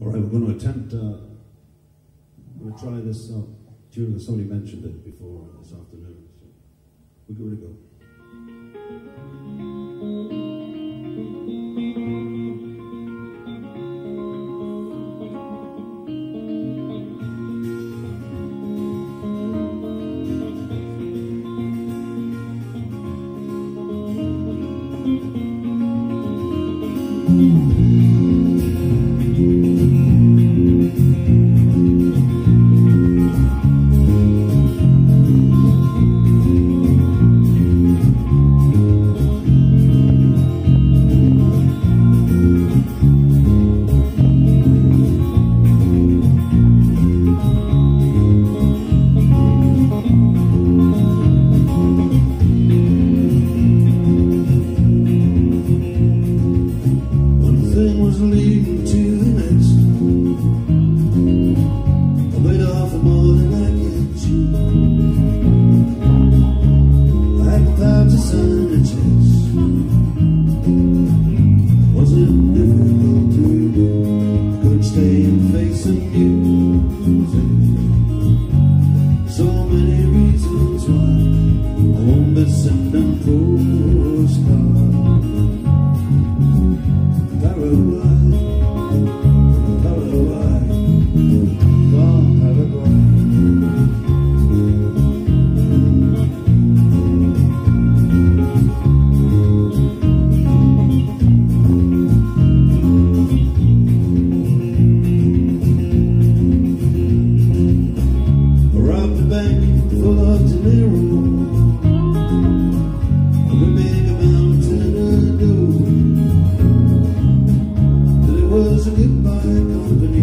All right, we're going to attempt, uh, we're going to try this uh, tune that somebody mentioned it before this afternoon. So give it a go. One leading to bank full of dinero. A big amount of dough. But it was a goodbye company